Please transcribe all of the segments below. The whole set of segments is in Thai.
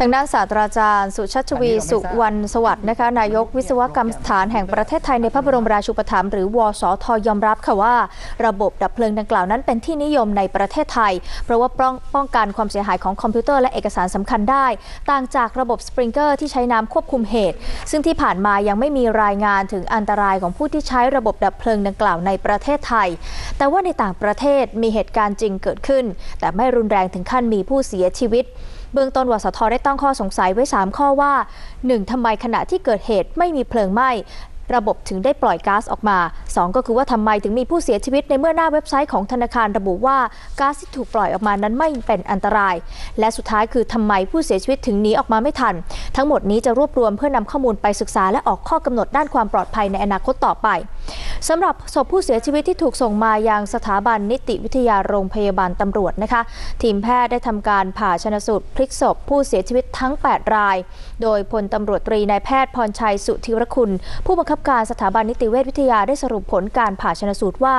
ทางด้านศาสตราจารย์ สุชัชวีร์ สุวรรณสวัสดิ์นะคะนายกวิศวกรรมสถานแห่งประเทศไทยในพระบรมราชูปถัมภ์หรือวสทยอมรับค่ะว่า ระบบดับเพลิงดังกล่าวนั้นเป็นที่นิยมในประเทศไทย เพราะว่าป้องป้องกันความเสียหายของคอมพิวเตอร์และเอกสารสำคัญได้ ต่างจากระบบสปริงเกอร์ที่ใช้น้ำควบคุมเหตุ ซึ่งที่ผ่านมายังไม่มีรายงานถึงอันตรายของผู้ที่ใช้ระบบดับเพลิงดังกล่าวในประเทศไทย แต่ว่าในต่างประเทศมีเหตุการณ์จริงเกิดขึ้น แต่ไม่รุนแรงถึงขั้นมีผู้เสียชีวิต เบื้องต้นวสทได้ตั้งข้อสงสัยไว้ 3 ข้อว่า 1. ทำไมขณะที่เกิดเหตุไม่มีเพลิงไหม้ระบบถึงได้ปล่อยก๊าซออกมา 2 ก็คือว่าทำไมถึงมีผู้เสียชีวิตในเมื่อหน้าเว็บไซต์ของธนาคารระบุว่าก๊าซที่ถูกปล่อยออกมานั้นไม่เป็นอันตราย และสุดท้ายคือทำไมผู้เสียชีวิตถึงหนีออกมาไม่ทัน ทั้งหมดนี้จะรวบรวมเพื่อนำข้อมูลไปศึกษาและออกข้อกำหนดด้านความปลอดภัยในอนาคตต่อไป สำหรับศพผู้เสียชีวิตที่ถูกส่งมายังสถาบันนิติวิทยาโรงพยาบาลตำรวจนะคะ ทีมแพทย์ได้ทำการผ่าชนสูตรพลิกศพผู้เสียชีวิตทั้ง 8 ราย โดยพลตำรวจตรีนายแพทย์พรชัยสุธิรคุณ ผู้บังคับการสถาบันนิติเวชวิทยาได้สรุปผลการผ่าชนสูตรว่า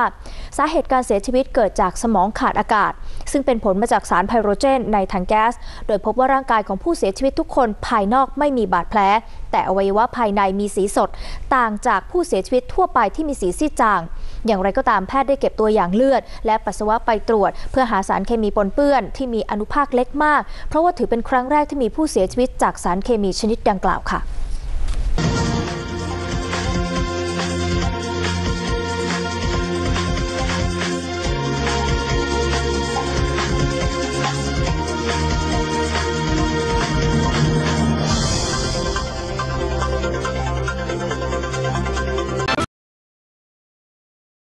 สาเหตุการเสียชีวิตเกิดจากสมองขาดอากาศ ซึ่งเป็นผลมาจากสารไพโรเจนในถังแก๊ส โดยพบว่าร่างกายของผู้เสียชีวิตทุกคนภายนอกไม่มีบาดแผล แต่อวัยวะภายในมีสีสด ต่างจากผู้เสียชีวิตทั่วไปที่มีสีซีดจาง อย่างไรก็ตามแพทย์ได้เก็บตัวอย่างเลือด และปัสสาวะไปตรวจ เพื่อหาสารเคมีปนเปื้อนที่มีอนุภาคเล็กมาก เพราะว่าถือเป็นครั้งแรกที่มีผู้เสียชีวิตจากสารเคมีชนิดดังกล่าวค่ะ